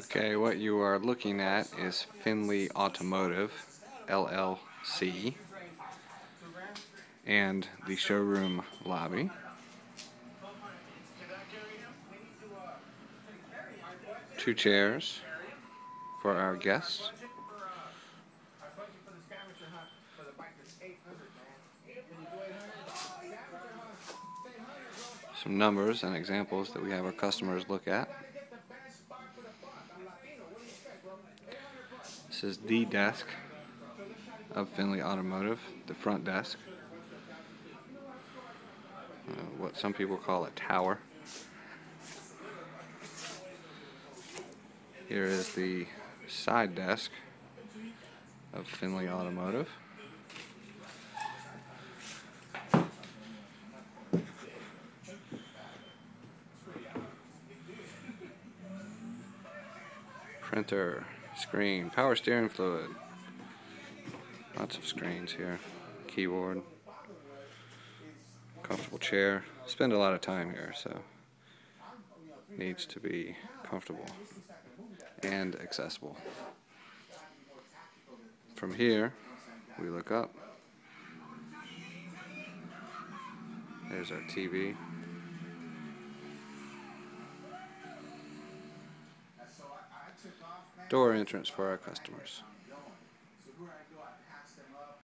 Okay, what you are looking at is Finley Automotive, LLC, and the showroom lobby. Two chairs for our guests. Some numbers and examples that we have our customers look at. This is the desk of Finley Automotive, the front desk. Uh, what some people call a tower. Here is the side desk of Finley Automotive. Printer Screen, power steering fluid. Lots of screens here. Keyboard. Comfortable chair. Spend a lot of time here, so needs to be comfortable and accessible. From here, we look up. There's our TV. Door entrance for our customers.